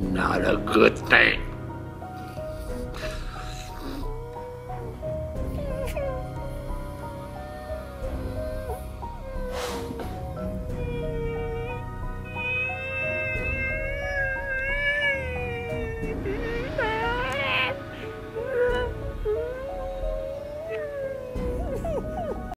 not a good thing.